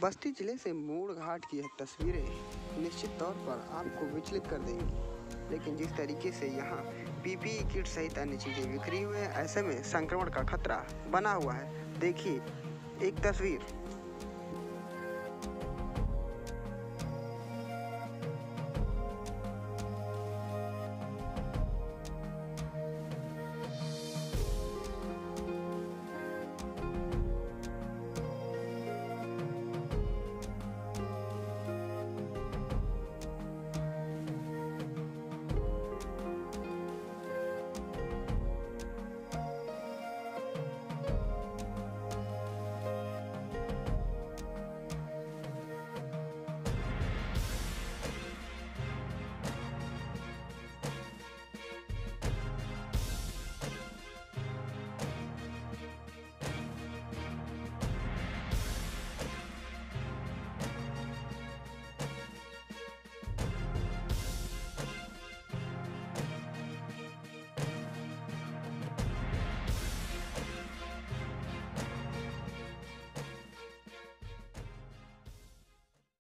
बस्ती ज़िले से मूड़ घाट की यह तस्वीरें निश्चित तौर पर आपको विचलित कर देंगी। लेकिन जिस तरीके से यहाँ पीपीई किट सहित अन्य चीज़ें बिखरी हुई हैं, ऐसे में संक्रमण का खतरा बना हुआ है। देखिए, एक तस्वीर।